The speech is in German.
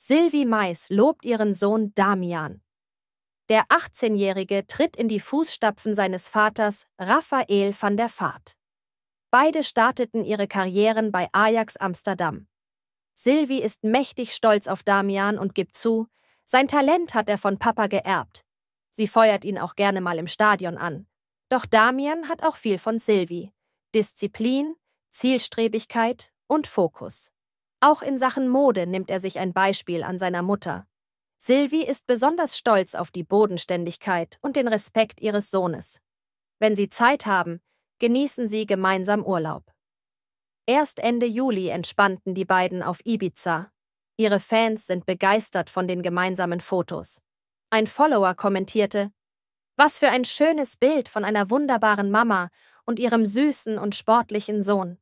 Sylvie Mais lobt ihren Sohn Damian. Der 18-Jährige tritt in die Fußstapfen seines Vaters Raphael van der Vaart. Beide starteten ihre Karrieren bei Ajax Amsterdam. Sylvie ist mächtig stolz auf Damian und gibt zu, sein Talent hat er von Papa geerbt. Sie feuert ihn auch gerne mal im Stadion an. Doch Damian hat auch viel von Sylvie. Disziplin, Zielstrebigkeit und Fokus. Auch in Sachen Mode nimmt er sich ein Beispiel an seiner Mutter. Sylvie ist besonders stolz auf die Bodenständigkeit und den Respekt ihres Sohnes. Wenn sie Zeit haben, genießen sie gemeinsam Urlaub. Erst Ende Juli entspannten die beiden auf Ibiza. Ihre Fans sind begeistert von den gemeinsamen Fotos. Ein Follower kommentierte, was für ein schönes Bild von einer wunderbaren Mama und ihrem süßen und sportlichen Sohn.